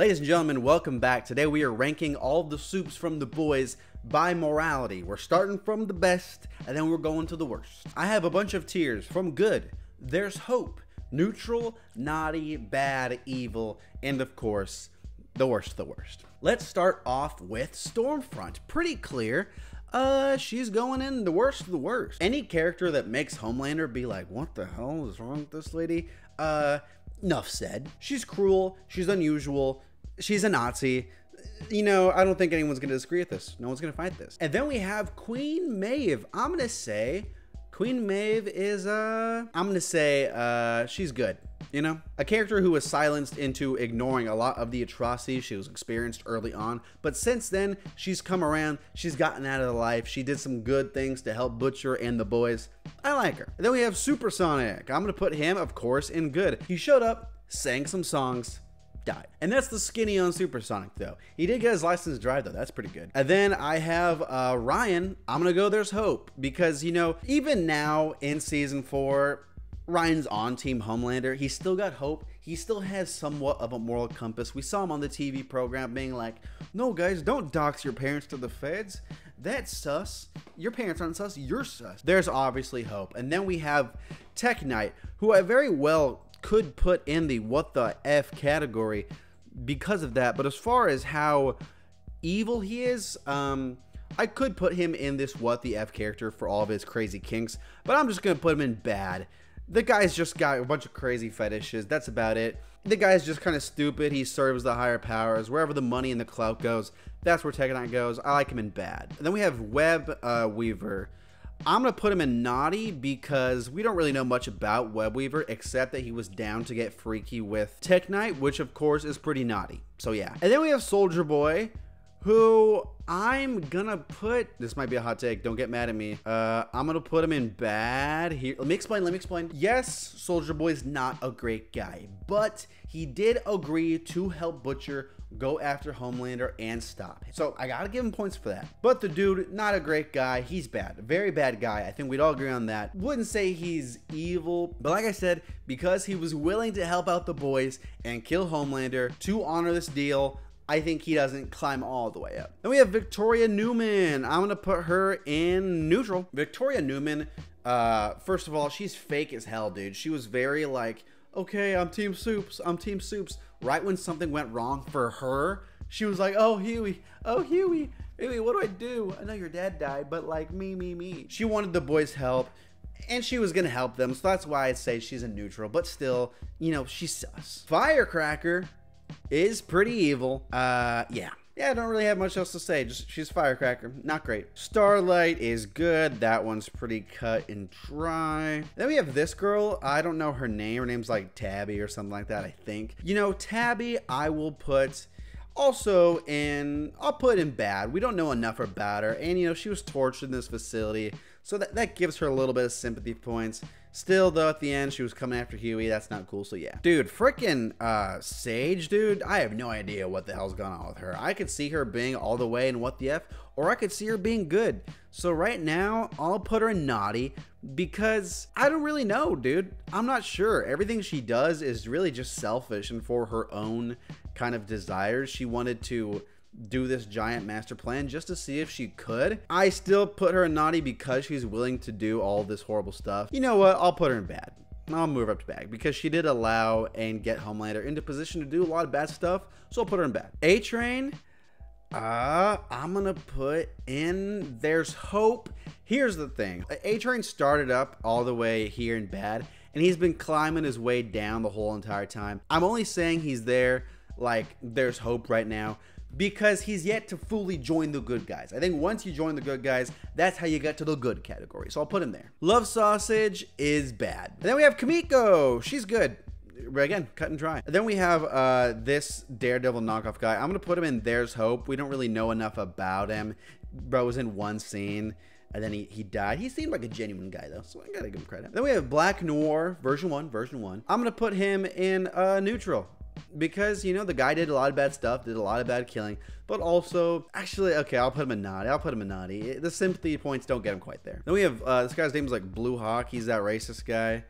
Ladies and gentlemen, welcome back. Today we are ranking all the supes from the boys by morality. We're starting from the best and then we're going to the worst. I have a bunch of tiers from good, there's hope, neutral, naughty, bad, evil, and of course, the worst the worst. Let's start off with Stormfront. Pretty clear. Uh, she's going in the worst of the worst. Any character that makes Homelander be like, what the hell is wrong with this lady? Uh, enough said. She's cruel, she's unusual, she's a Nazi. You know, I don't think anyone's going to disagree with this. No one's going to fight this. And then we have Queen Maeve. I'm going to say Queen Maeve is, uh, I'm going to say, uh, she's good. You know, a character who was silenced into ignoring a lot of the atrocities she was experienced early on, but since then, she's come around, she's gotten out of the life, she did some good things to help Butcher and the boys. I like her. And then we have Supersonic. I'm gonna put him, of course, in good. He showed up, sang some songs, died. And that's the skinny on Supersonic, though. He did get his license to drive, though. That's pretty good. And then I have uh, Ryan. I'm going to go There's Hope because, you know, even now in season four, Ryan's on Team Homelander. He's still got hope. He still has somewhat of a moral compass. We saw him on the TV program being like, no, guys, don't dox your parents to the feds. That's sus. Your parents aren't sus. You're sus. There's obviously hope. And then we have Tek Knight, who I very well could put in the what the F category because of that. But as far as how evil he is, um, I could put him in this what the F character for all of his crazy kinks, but I'm just going to put him in bad. The guy's just got a bunch of crazy fetishes. That's about it. The guy's just kind of stupid. He serves the higher powers. Wherever the money and the clout goes, that's where Tek goes. I like him in bad. And then we have Web uh, Weaver. I'm going to put him in naughty because we don't really know much about Web Weaver except that he was down to get freaky with Tek Knight, which of course is pretty naughty. So yeah. And then we have Soldier Boy, who I'm gonna put this might be a hot take don't get mad at me uh i'm gonna put him in bad here let me explain let me explain yes soldier boy is not a great guy but he did agree to help butcher go after homelander and stop him so i gotta give him points for that but the dude not a great guy he's bad very bad guy i think we'd all agree on that wouldn't say he's evil but like i said because he was willing to help out the boys and kill homelander to honor this deal I think he doesn't climb all the way up. Then we have Victoria Newman. I'm to put her in neutral. Victoria Newman, uh, first of all, she's fake as hell, dude. She was very like, okay, I'm Team Supes. I'm Team Supes. Right when something went wrong for her, she was like, oh, Hughie. Oh, Hughie. Hughie, what do I do? I know your dad died, but like me, me, me. She wanted the boys' help and she was gonna help them, so that's why I say she's a neutral. But still, you know, she's sus. Firecracker is pretty evil. Uh, yeah. Yeah, I don't really have much else to say. Just she's a firecracker, not great. Starlight is good. That one's pretty cut and dry. Then we have this girl. I don't know her name. Her name's like Tabby or something like that. I think. You know, Tabby. I will put also in. I'll put in bad. We don't know enough about her, and you know she was tortured in this facility, so that that gives her a little bit of sympathy points. Still, though, at the end, she was coming after Hughie. That's not cool, so yeah. Dude, freaking uh, Sage, dude, I have no idea what the hell's going on with her. I could see her being all the way in what the F, or I could see her being good. So right now, I'll put her in naughty because I don't really know, dude. I'm not sure. Everything she does is really just selfish and for her own kind of desires. She wanted to do this giant master plan just to see if she could. I still put her in naughty because she's willing to do all this horrible stuff. You know what? I'll put her in bad. I'll move her up to bad because she did allow and get Homelander into position to do a lot of bad stuff. So I'll put her in bad. A Train, uh, I'm gonna put in There's Hope. Here's the thing A Train started up all the way here in bad, and he's been climbing his way down the whole entire time. I'm only saying he's there like there's hope right now because he's yet to fully join the good guys. I think once you join the good guys, that's how you get to the good category. So I'll put him there. Love Sausage is bad. And then we have Kimiko. She's good. Again, cut and dry. And then we have uh, this Daredevil knockoff guy. I'm going to put him in There's Hope. We don't really know enough about him. Bro was in one scene and then he, he died. He seemed like a genuine guy though, so I gotta give him credit. Then we have Black Noir version one, version one. I'm gonna put him in uh, neutral because you know the guy did a lot of bad stuff, did a lot of bad killing, but also actually okay, I'll put him in naughty. I'll put him in naughty. The sympathy points don't get him quite there. Then we have uh, this guy's name is like Blue Hawk. He's that racist guy.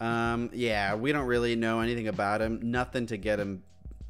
Um, yeah, we don't really know anything about him. Nothing to get him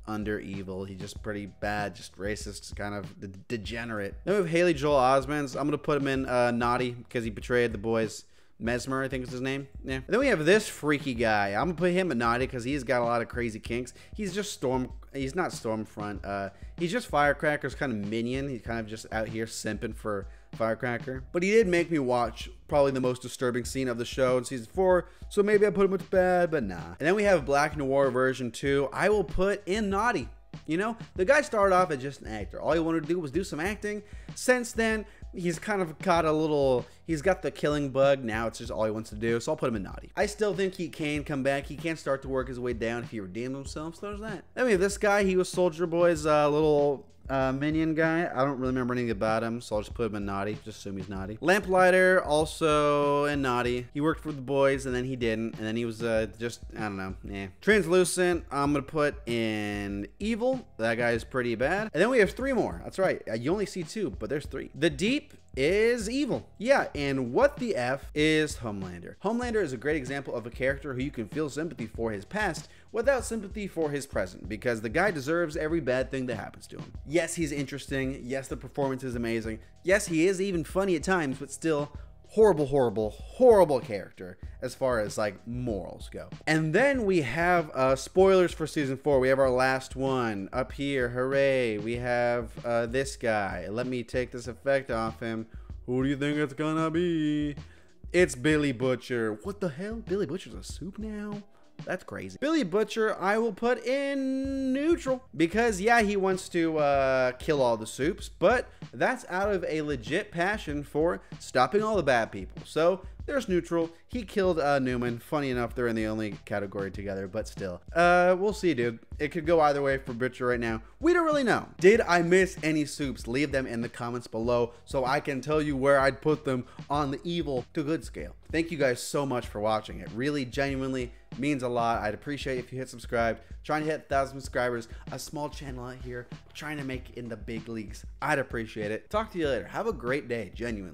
under evil. He's just pretty bad, just racist, kind of de- degenerate. Then we have Haley Joel Osment. I'm gonna put him in uh, naughty because he betrayed the boys. Mesmer, I think is his name. Yeah. And then we have this freaky guy. I'm gonna put him at naughty because he's got a lot of crazy kinks. He's just Storm. He's not Stormfront. Uh, he's just Firecracker's kind of minion. He's kind of just out here simping for Firecracker. But he did make me watch probably the most disturbing scene of the show in season four. So maybe I put him with bad, but nah. And then we have Black Noir version two. I will put in naughty. You know, the guy started off as just an actor. All he wanted to do was do some acting. Since then, he's kind of got a little he's got the killing bug. Now it's just all he wants to do. So i'll put him in naughty. I still think he can come back. He can start to work his way down if he redeems himself. So there's that. I mean this guy he was soldier boy's uh, little uh, minion guy. I don't really remember anything about him, so I'll just put him in naughty. Just assume he's naughty. Lamplighter also in naughty. He worked for the boys and then he didn't, and then he was uh, just I don't know. Yeah. Translucent. I'm gonna put in evil. That guy is pretty bad. And then we have three more. That's right. Uh, you only see two, but there's three. The deep is evil. Yeah, and what the F is Homelander? Homelander is a great example of a character who you can feel sympathy for his past without sympathy for his present because the guy deserves every bad thing that happens to him. Yes, he's interesting. Yes, the performance is amazing. Yes, he is even funny at times, but still horrible, horrible, horrible character as far as like morals go. And then we have uh, spoilers for season four. We have our last one up here. Hooray! We have uh, this guy. Let me take this effect off him. Who do you think it's gonna be? It's Billy Butcher. What the hell? Billy Butcher's a supe now? That's crazy. Billy Butcher, I will put in neutral because, yeah, he wants to uh, kill all the supes, but that's out of a legit passion for stopping all the bad people. So there's neutral. He killed uh, Newman. Funny enough, they're in the only category together, but still. Uh, we'll see, dude. It could go either way for Butcher right now. We don't really know. Did I miss any supes? Leave them in the comments below so I can tell you where I'd put them on the evil to good scale. Thank you guys so much for watching. It really genuinely means a lot. I'd appreciate if you hit subscribe. Trying to hit 1,000 subscribers. A small channel out here trying to make in the big leagues. I'd appreciate it. Talk to you later. Have a great day, genuinely.